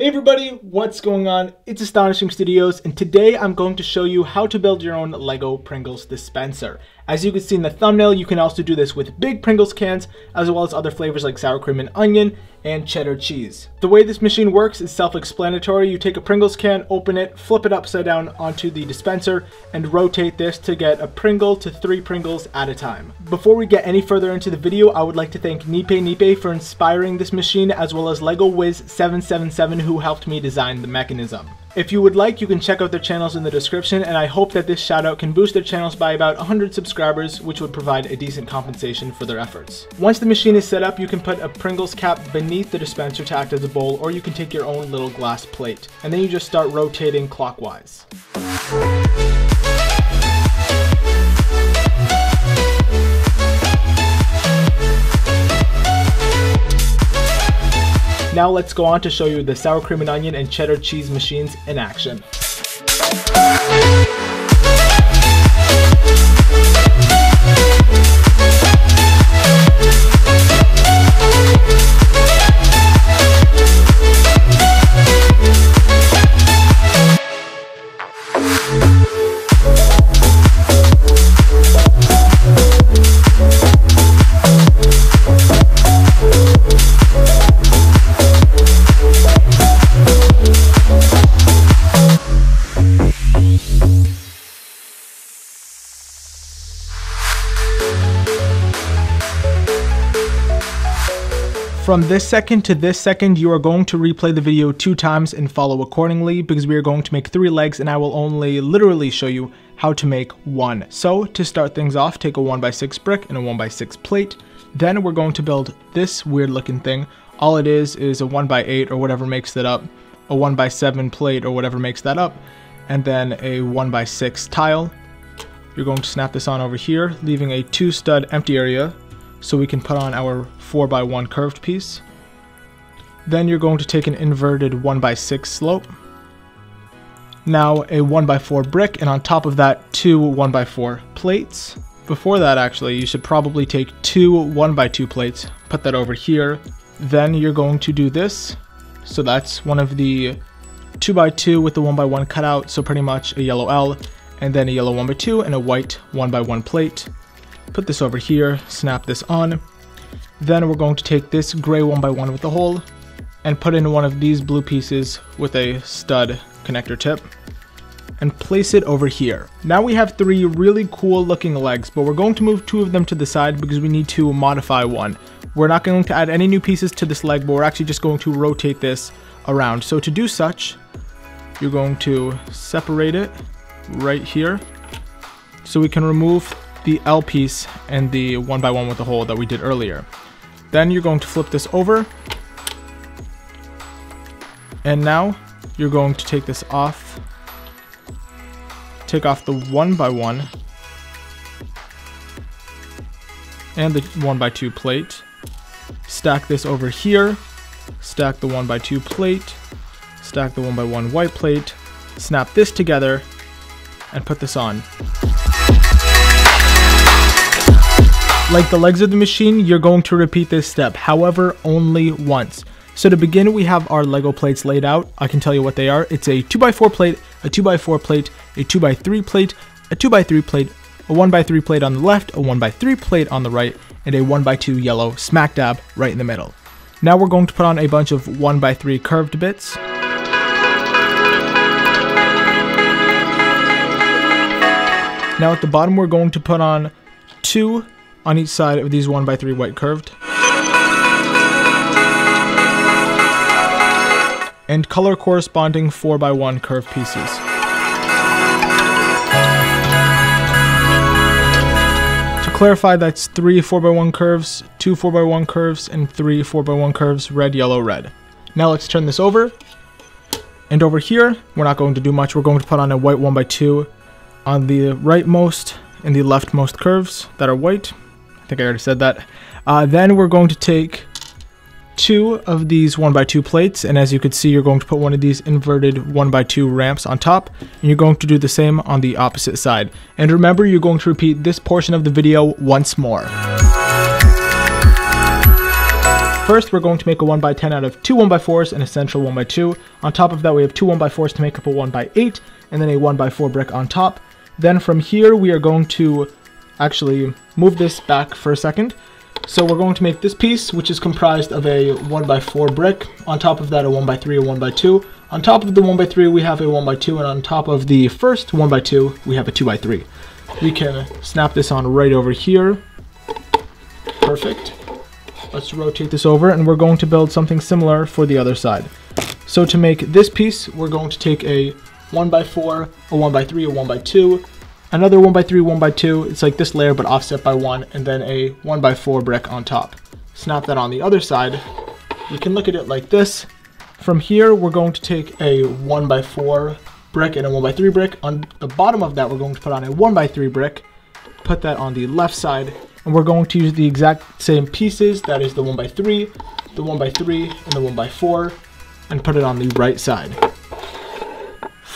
Hey everybody, what's going on? It's Astonishing Studios and today I'm going to show you how to build your own LEGO Pringles dispenser. As you can see in the thumbnail, you can also do this with big Pringles cans as well as other flavors like sour cream and onion and cheddar cheese. The way this machine works is self-explanatory. You take a Pringles can, open it, flip it upside down onto the dispenser, and rotate this to get a Pringle to three Pringles at a time. Before we get any further into the video, I would like to thank Nipe Nipe for inspiring this machine as well as LEGO Wizz 777 who helped me design the mechanism. If you would like, you can check out their channels in the description, and I hope that this shoutout can boost their channels by about 100 subscribers, which would provide a decent compensation for their efforts. Once the machine is set up, you can put a Pringles cap beneath the dispenser to act as a bowl, or you can take your own little glass plate, and then you just start rotating clockwise. Now let's go on to show you the sour cream and onion and cheddar cheese machines in action. From this second to this second, you are going to replay the video two times and follow accordingly because we are going to make three legs and I will only literally show you how to make one. So to start things off, take a 1x6 brick and a 1x6 plate. Then we're going to build this weird looking thing. All it is is a 1x8 or whatever makes that up, a 1x7 plate or whatever makes that up, and then a 1x6 tile. You're going to snap this on over here, leaving a two stud empty area so we can put on our 4x1 curved piece. Then you're going to take an inverted 1x6 slope. Now a 1x4 brick and on top of that two 1x4 plates. Before that actually you should probably take two 1x2 plates, put that over here. Then you're going to do this. So that's one of the 2x2 with the 1x1 cutout, so pretty much a yellow L, and then a yellow 1x2 and a white 1x1 plate put this over here, snap this on. Then we're going to take this gray one by one with the hole and put in one of these blue pieces with a stud connector tip and place it over here. Now we have three really cool looking legs, but we're going to move two of them to the side because we need to modify one. We're not going to add any new pieces to this leg, but we're actually just going to rotate this around. So to do such, you're going to separate it right here so we can remove the L piece and the one by one with the hole that we did earlier. Then you're going to flip this over. And now you're going to take this off. Take off the one by one and the one by two plate. Stack this over here. Stack the one by two plate. Stack the one by one white plate. Snap this together and put this on. Like the legs of the machine, you're going to repeat this step, however, only once. So to begin, we have our Lego plates laid out. I can tell you what they are. It's a 2x4 plate, a 2x4 plate, a 2x3 plate, a 2x3 plate, a 1x3 plate on the left, a 1x3 plate on the right, and a 1x2 yellow smack dab right in the middle. Now we're going to put on a bunch of 1x3 curved bits. Now at the bottom we're going to put on two on each side of these 1x3 white curved. And color corresponding 4x1 curved pieces. To clarify, that's three 4x1 curves, two 4x1 curves, and three 4x1 curves, red, yellow, red. Now let's turn this over. And over here, we're not going to do much. We're going to put on a white 1x2 on the rightmost and the leftmost curves that are white think I already said that. Uh, then we're going to take two of these 1x2 plates, and as you can see, you're going to put one of these inverted 1x2 ramps on top, and you're going to do the same on the opposite side. And remember, you're going to repeat this portion of the video once more. first we're going to make a 1 by 10 out of two 1 by 4s and a central 1 by 2 On top of that we have two 1 by 4s to make up a 1 by 8 and then a 1 by 4 brick on top. Then from here we are going to actually move this back for a second. So we're going to make this piece, which is comprised of a 1x4 brick. On top of that, a 1x3, a 1x2. On top of the 1x3, we have a 1x2, and on top of the first 1x2, we have a 2x3. We can snap this on right over here. Perfect. Let's rotate this over, and we're going to build something similar for the other side. So to make this piece, we're going to take a 1x4, a 1x3, a 1x2, another 1x3, 1x2, it's like this layer but offset by 1, and then a 1x4 brick on top. Snap that on the other side. You can look at it like this. From here, we're going to take a 1x4 brick and a 1x3 brick. On the bottom of that, we're going to put on a 1x3 brick, put that on the left side, and we're going to use the exact same pieces, that is the 1x3, the 1x3, and the 1x4, and put it on the right side.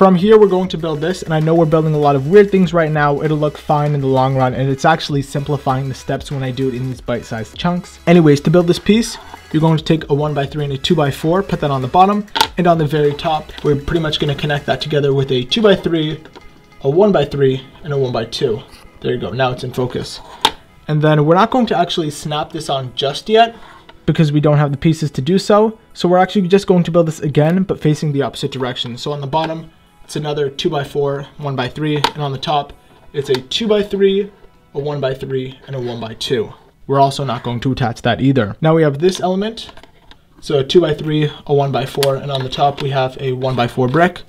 From here, we're going to build this, and I know we're building a lot of weird things right now. It'll look fine in the long run, and it's actually simplifying the steps when I do it in these bite-sized chunks. Anyways, to build this piece, you're going to take a 1x3 and a 2x4, put that on the bottom, and on the very top, we're pretty much going to connect that together with a 2x3, a 1x3, and a 1x2. There you go, now it's in focus. And then we're not going to actually snap this on just yet, because we don't have the pieces to do so. So we're actually just going to build this again, but facing the opposite direction. So on the bottom, it's another 2x4, 1x3, and on the top, it's a 2x3, a 1x3, and a 1x2. We're also not going to attach that either. Now we have this element, so a 2x3, a 1x4, and on the top we have a 1x4 brick.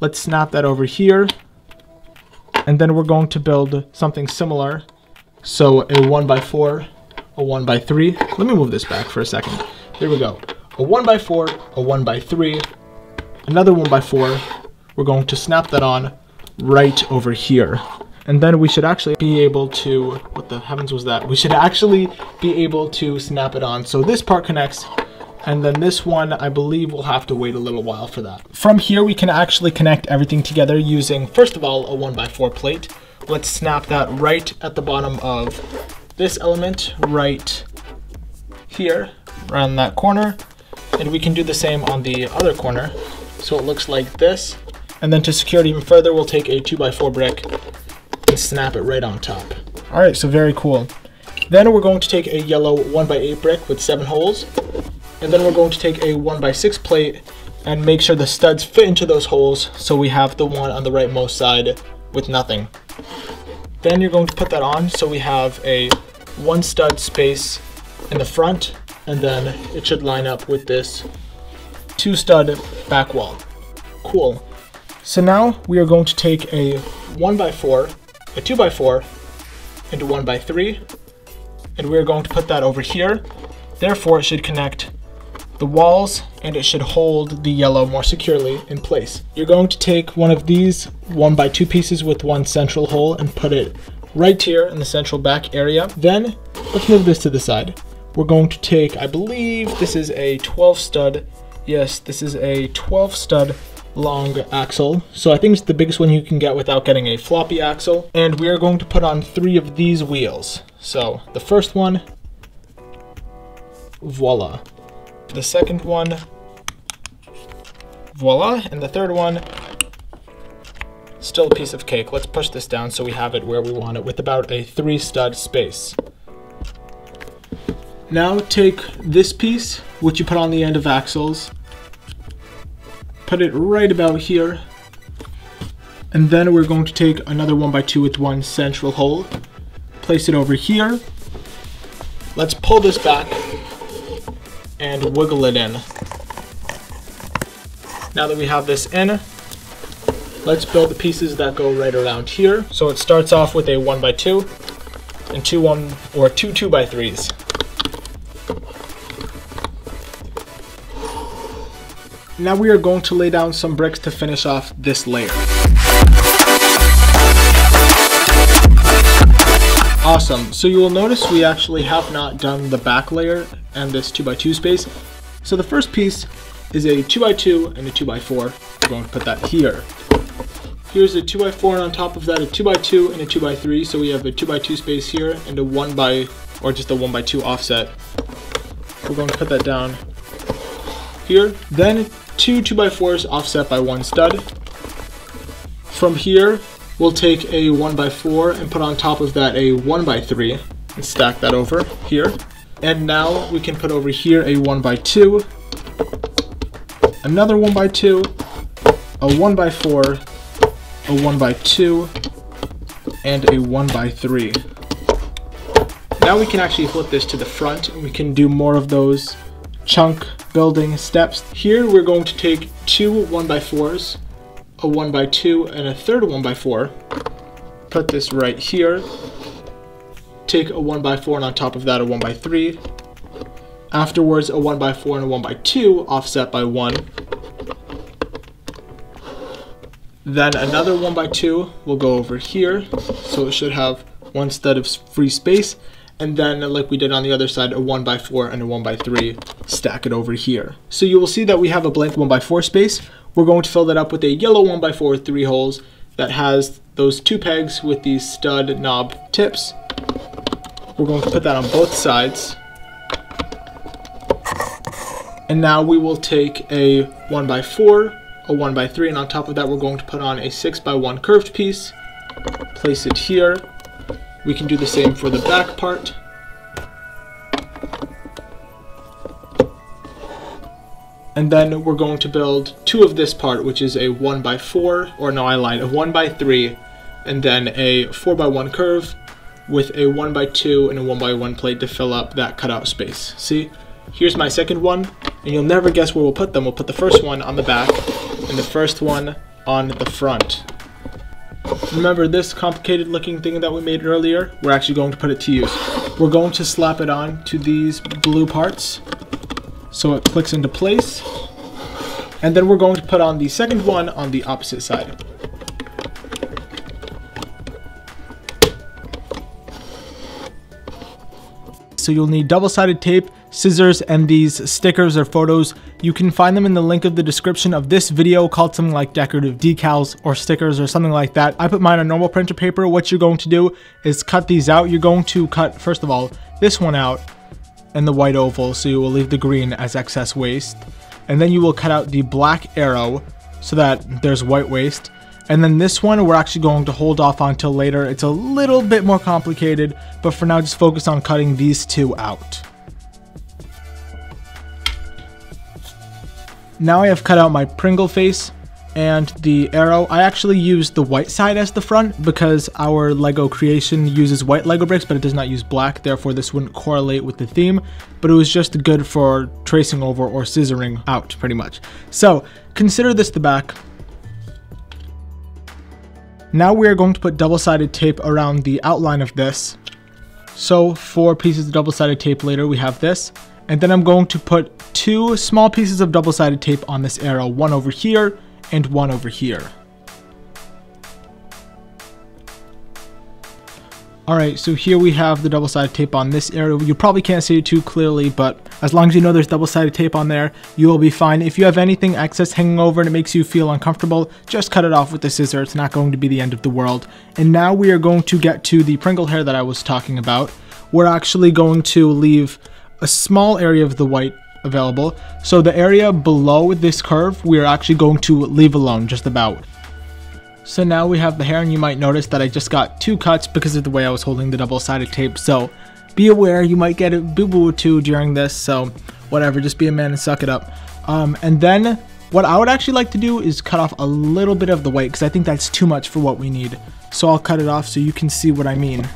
Let's snap that over here, and then we're going to build something similar. So a 1x4, a 1x3. Let me move this back for a second. There we go. A 1x4, a 1x3, another 1x4, we're going to snap that on right over here. And then we should actually be able to, what the heavens was that? We should actually be able to snap it on. So this part connects, and then this one, I believe we'll have to wait a little while for that. From here, we can actually connect everything together using, first of all, a 1x4 plate. Let's snap that right at the bottom of this element, right here, around that corner. And we can do the same on the other corner. So it looks like this. And then to secure it even further, we'll take a 2x4 brick and snap it right on top. All right, so very cool. Then we're going to take a yellow 1x8 brick with seven holes. And then we're going to take a 1x6 plate and make sure the studs fit into those holes so we have the one on the rightmost side with nothing. Then you're going to put that on so we have a one stud space in the front and then it should line up with this two stud back wall. Cool. So now we are going to take a 1x4, a 2x4, and a 1x3, and we're going to put that over here. Therefore, it should connect the walls and it should hold the yellow more securely in place. You're going to take one of these 1x2 pieces with one central hole and put it right here in the central back area. Then, let's move this to the side. We're going to take, I believe this is a 12 stud. Yes, this is a 12 stud long axle. So I think it's the biggest one you can get without getting a floppy axle. And we are going to put on three of these wheels. So the first one, voila. The second one, voila. And the third one, still a piece of cake. Let's push this down so we have it where we want it with about a three stud space. Now take this piece, which you put on the end of axles, cut it right about here. And then we're going to take another 1x2 with one central hole, place it over here. Let's pull this back and wiggle it in. Now that we have this in, let's build the pieces that go right around here. So it starts off with a 1x2 and two 1 or two 2 by 3s. Now we are going to lay down some bricks to finish off this layer. Awesome, so you will notice we actually have not done the back layer and this 2x2 space. So the first piece is a 2x2 and a 2x4. We're going to put that here. Here's a 2x4 and on top of that a 2x2 and a 2x3. So we have a 2x2 space here and a 1 by or just a 1 by 2 offset We're going to put that down here. Then two 2x4s offset by one stud. From here, we'll take a 1x4 and put on top of that a 1x3 and stack that over here. And now we can put over here a 1x2, another 1x2, a 1x4, a 1x2, and a 1x3. Now we can actually flip this to the front and we can do more of those chunk building steps. Here we're going to take two 1x4s, a 1x2, and a third 1x4. Put this right here. Take a 1x4 and on top of that a 1x3. Afterwards a 1x4 and a 1x2 offset by 1. Then another 1x2 will go over here, so it should have one stud of free space and then like we did on the other side, a 1 by 4 and a 1 by 3 stack it over here. So you will see that we have a blank 1 by 4 space. We're going to fill that up with a yellow 1 by 4 with three holes that has those two pegs with these stud knob tips. We're going to put that on both sides. And now we will take a 1 by 4 a 1 by 3 and on top of that we're going to put on a 6 by 1 curved piece. Place it here we can do the same for the back part. And then we're going to build two of this part, which is a 1 by 4 or no, I lied, a 1 by 3 and then a 4 by 1 curve with a 1 by 2 and a 1 by 1 plate to fill up that cutout space. See, here's my second one, and you'll never guess where we'll put them. We'll put the first one on the back and the first one on the front. Remember this complicated looking thing that we made earlier? We're actually going to put it to use. We're going to slap it on to these blue parts so it clicks into place. And then we're going to put on the second one on the opposite side. So you'll need double-sided tape, scissors, and these stickers or photos. You can find them in the link of the description of this video called something like decorative decals or stickers or something like that. I put mine on normal printer paper. What you're going to do is cut these out. You're going to cut, first of all, this one out and the white oval, so you will leave the green as excess waste. And then you will cut out the black arrow so that there's white waste. And then this one we're actually going to hold off until later. It's a little bit more complicated, but for now just focus on cutting these two out. Now I have cut out my Pringle face and the arrow. I actually used the white side as the front because our Lego creation uses white Lego bricks, but it does not use black. Therefore, this wouldn't correlate with the theme, but it was just good for tracing over or scissoring out pretty much. So consider this the back. Now we are going to put double-sided tape around the outline of this. So four pieces of double-sided tape later, we have this. And then I'm going to put two small pieces of double-sided tape on this arrow, one over here and one over here. Alright, so here we have the double-sided tape on this area. You probably can't see it too clearly, but as long as you know there's double-sided tape on there, you will be fine. If you have anything excess hanging over and it makes you feel uncomfortable, just cut it off with the scissor. It's not going to be the end of the world. And now we are going to get to the Pringle hair that I was talking about. We're actually going to leave a small area of the white available. So the area below this curve, we are actually going to leave alone just about. So now we have the hair and you might notice that I just got two cuts because of the way I was holding the double-sided tape. So be aware you might get a boo-boo too during this. So whatever, just be a man and suck it up. Um, and then what I would actually like to do is cut off a little bit of the white because I think that's too much for what we need. So I'll cut it off so you can see what I mean.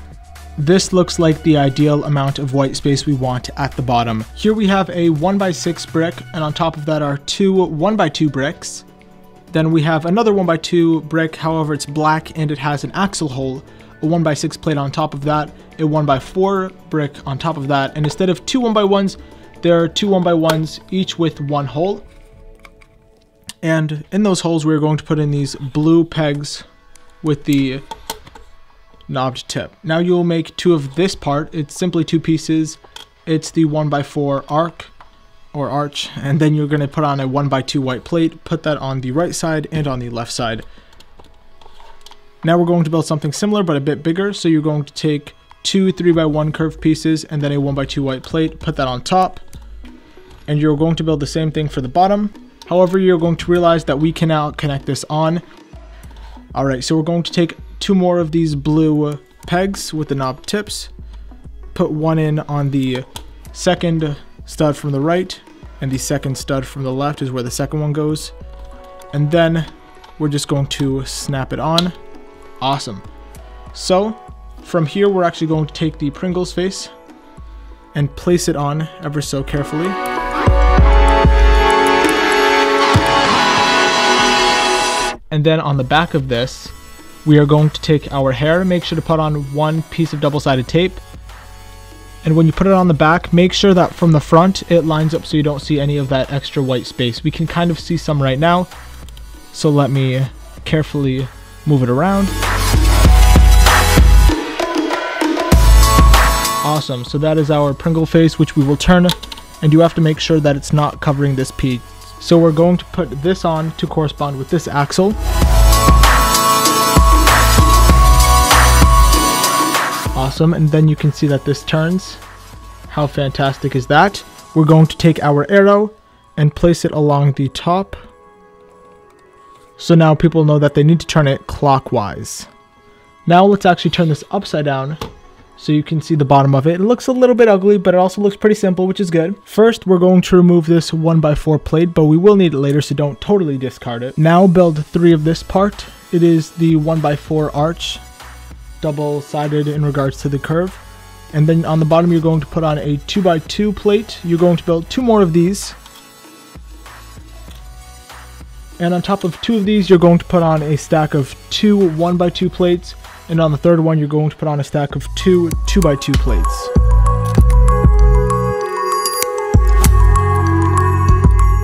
This looks like the ideal amount of white space we want at the bottom. Here we have a 1x6 brick and on top of that are two 1x2 bricks. Then we have another 1x2 brick, however it's black and it has an axle hole, a 1x6 plate on top of that, a 1x4 brick on top of that, and instead of two 1x1s, there are two 1x1s, each with one hole. And in those holes, we're going to put in these blue pegs with the knobbed tip. Now you'll make two of this part. It's simply two pieces. It's the 1x4 arc or arch and then you're going to put on a 1 by 2 white plate put that on the right side and on the left side now we're going to build something similar but a bit bigger so you're going to take two 3 by 1 curved pieces and then a 1 by 2 white plate put that on top and you're going to build the same thing for the bottom. However, you're going to realize that we can now connect this on. All right, so we're going to take two more of these blue pegs with the knob tips, put one in on the second stud from the right, and the second stud from the left is where the second one goes. And then we're just going to snap it on. Awesome. So from here, we're actually going to take the Pringles face and place it on ever so carefully. And then on the back of this, we are going to take our hair, make sure to put on one piece of double-sided tape. And when you put it on the back, make sure that from the front, it lines up so you don't see any of that extra white space. We can kind of see some right now. So let me carefully move it around. Awesome, so that is our Pringle face, which we will turn, and you have to make sure that it's not covering this piece. So we're going to put this on to correspond with this axle. Awesome, and then you can see that this turns. How fantastic is that? We're going to take our arrow and place it along the top. So now people know that they need to turn it clockwise. Now let's actually turn this upside down so you can see the bottom of it. It looks a little bit ugly, but it also looks pretty simple, which is good. First, we're going to remove this 1x4 plate, but we will need it later, so don't totally discard it. Now build three of this part. It is the 1x4 arch, double-sided in regards to the curve. And then on the bottom, you're going to put on a 2x2 plate. You're going to build two more of these. And on top of two of these, you're going to put on a stack of two 1x2 plates and on the third one, you're going to put on a stack of two 2x2 plates.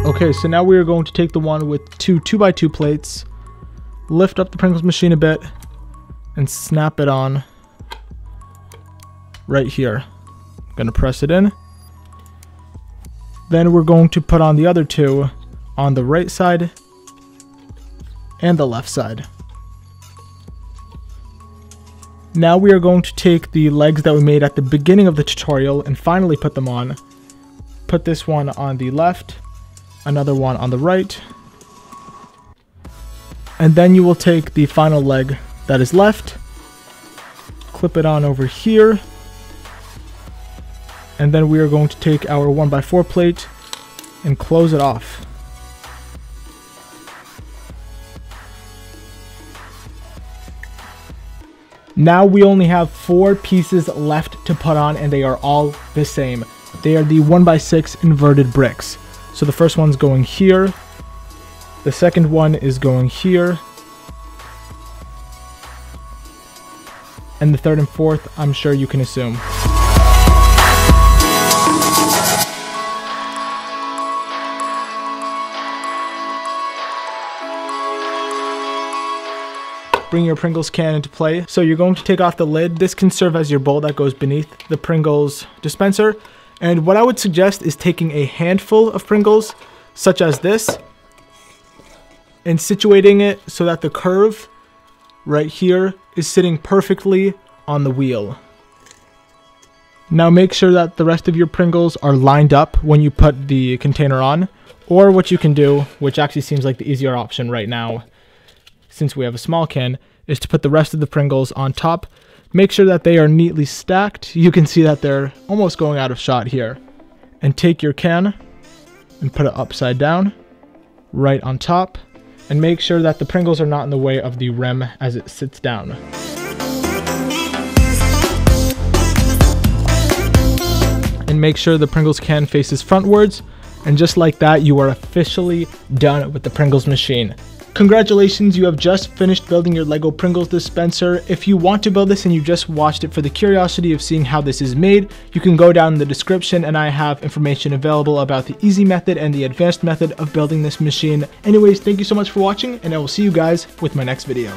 Okay, so now we are going to take the one with two 2x2 plates, lift up the Pringles machine a bit, and snap it on right here. I'm to press it in. Then we're going to put on the other two on the right side and the left side. Now we are going to take the legs that we made at the beginning of the tutorial and finally put them on. Put this one on the left, another one on the right, and then you will take the final leg that is left, clip it on over here, and then we are going to take our 1x4 plate and close it off. Now we only have four pieces left to put on and they are all the same. They are the 1x6 inverted bricks. So the first one's going here. The second one is going here. And the third and fourth, I'm sure you can assume. bring your Pringles can into play. So you're going to take off the lid. This can serve as your bowl that goes beneath the Pringles dispenser. And what I would suggest is taking a handful of Pringles, such as this, and situating it so that the curve right here is sitting perfectly on the wheel. Now make sure that the rest of your Pringles are lined up when you put the container on. Or what you can do, which actually seems like the easier option right now, since we have a small can, is to put the rest of the Pringles on top. Make sure that they are neatly stacked. You can see that they're almost going out of shot here. And take your can and put it upside down, right on top. And make sure that the Pringles are not in the way of the rim as it sits down. And make sure the Pringles can faces frontwards. And just like that, you are officially done with the Pringles machine. Congratulations, you have just finished building your LEGO Pringles dispenser. If you want to build this and you just watched it for the curiosity of seeing how this is made, you can go down in the description and I have information available about the easy method and the advanced method of building this machine. Anyways, thank you so much for watching and I will see you guys with my next video.